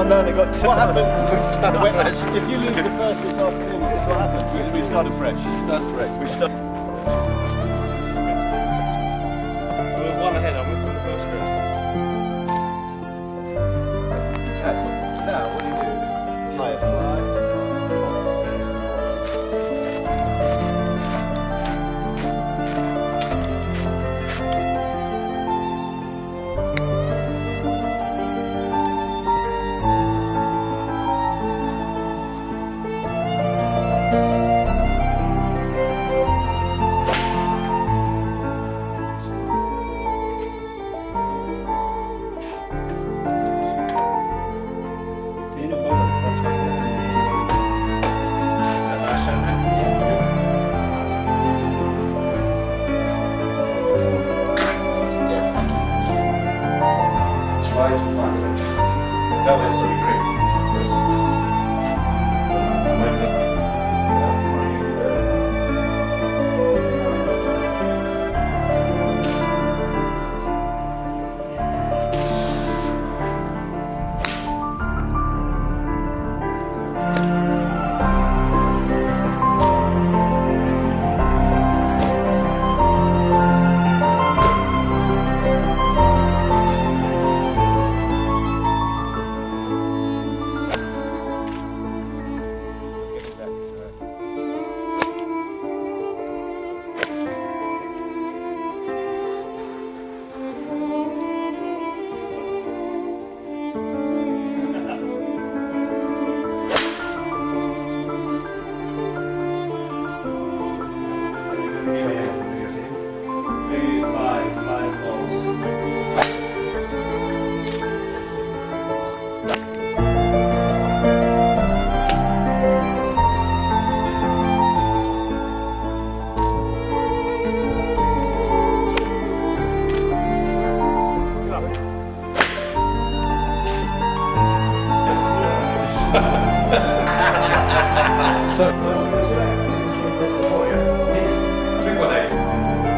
Oh, what happened? Wait, actually, if you lose the first this afternoon, this is what happens. We, we started fresh. We started fresh. We started. That was so great. So, drink one, Dave.